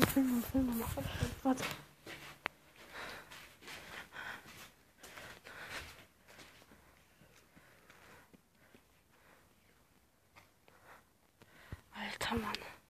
설마 설마 설마 맞아. 알차만